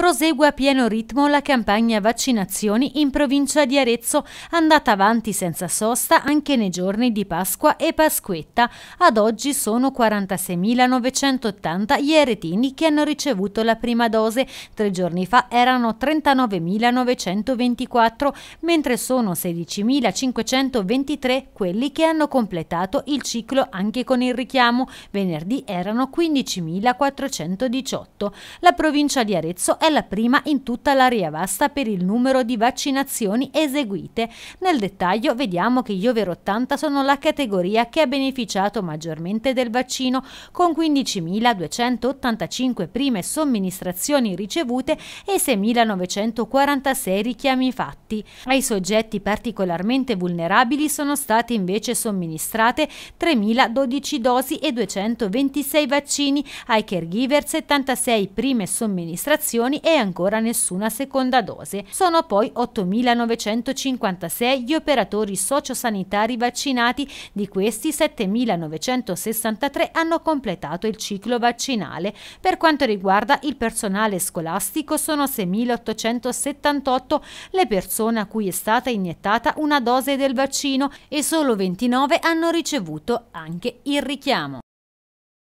Prosegue a pieno ritmo la campagna vaccinazioni in provincia di Arezzo, andata avanti senza sosta anche nei giorni di Pasqua e Pasquetta. Ad oggi sono 46.980 gli eretini che hanno ricevuto la prima dose. Tre giorni fa erano 39.924, mentre sono 16.523 quelli che hanno completato il ciclo anche con il richiamo. Venerdì erano 15.418. La provincia di Arezzo la prima in tutta l'area vasta per il numero di vaccinazioni eseguite. Nel dettaglio vediamo che gli over 80 sono la categoria che ha beneficiato maggiormente del vaccino, con 15.285 prime somministrazioni ricevute e 6.946 richiami fatti. Ai soggetti particolarmente vulnerabili sono state invece somministrate 3.012 dosi e 226 vaccini, ai caregiver 76 prime somministrazioni e ancora nessuna seconda dose. Sono poi 8.956 gli operatori sociosanitari vaccinati, di questi 7.963 hanno completato il ciclo vaccinale. Per quanto riguarda il personale scolastico sono 6.878 le persone a cui è stata iniettata una dose del vaccino e solo 29 hanno ricevuto anche il richiamo.